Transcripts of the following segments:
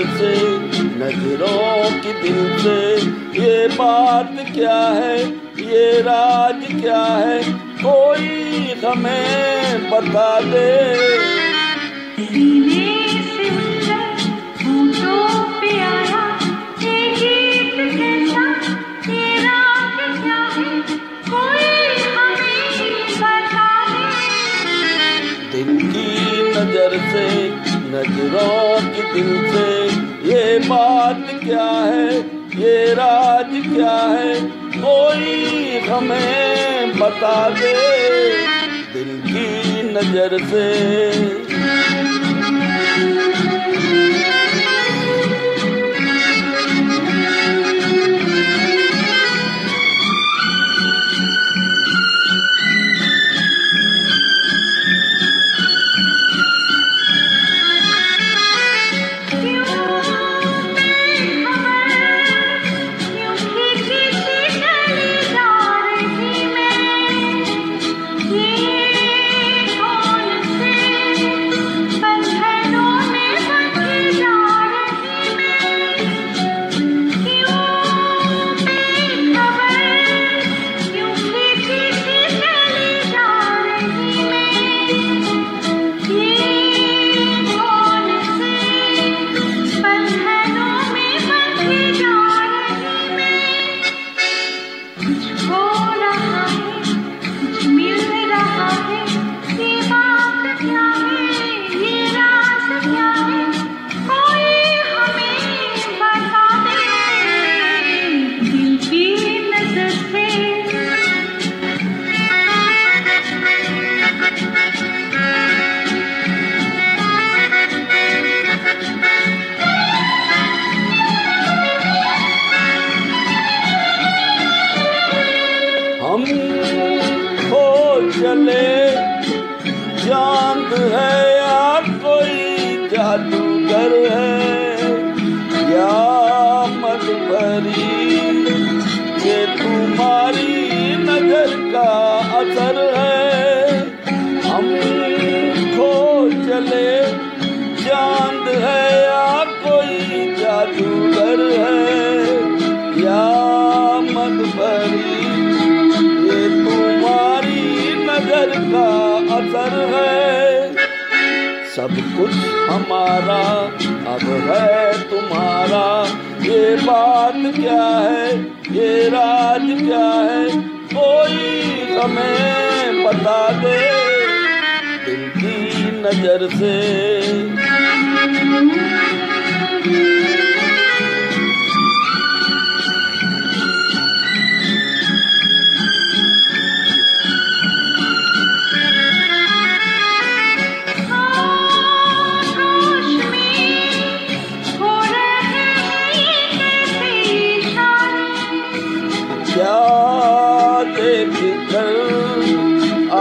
नज़रों की दिल से ये बात क्या है? ये राज क्या है? कोई हमें बता दे। से क्या है? कोई हमें बता दिल की नज़र से नज़रों की दिल से बात क्या है? ये राज क्या है? कोई हमें बता दे दिल की नज़र से। जादूगर है, या मत भरी। ये तुम्हारी नज़र का असर है। हम खो चले, चाँद है या कोई जादूगर है। या मत भरी। ये तुम्हारी नज़र का असर है। सब कुछ हमारा। अब है तुम्हारा। ये बात क्या है? ये राज क्या है? कोई हमें बता दे। दिल की नज़र से।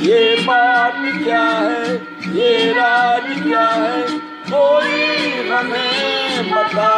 ये बात क्या है? ये राज क्या है? कोई हमें बता